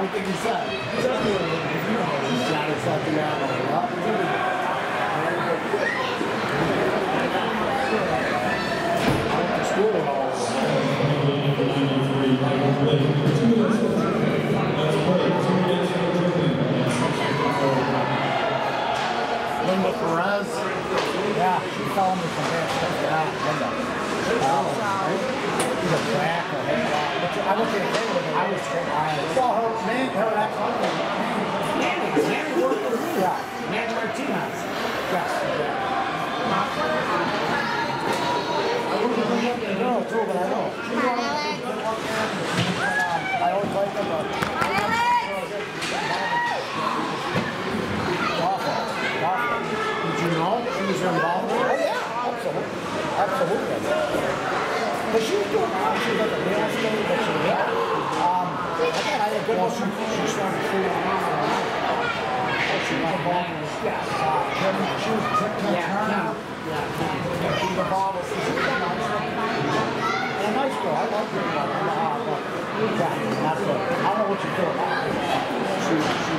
everything you said. You shouted something out. Yeah, she me. Yeah, Linda. Oh, she's a. But I looked at her. I was I saw her man, her ex-husband. Manny, Manny worked with me. Yeah. Manny Martinez. Yes. I wouldn't have been looking at the too, but I know. She was one of the kids Absolutely. Absolutely. But she was doing well. She was like a real estate, but she, yeah. Um, again, I had a good well, she, she started fooling around. She was involved with, yeah, uh, she was Kim Yeah, Turner. yeah. Yeah. She was involved with, she's a nice and a nice girl. I love her, but, uh, but, yeah, that's good. I don't know what you feel about her. She, she's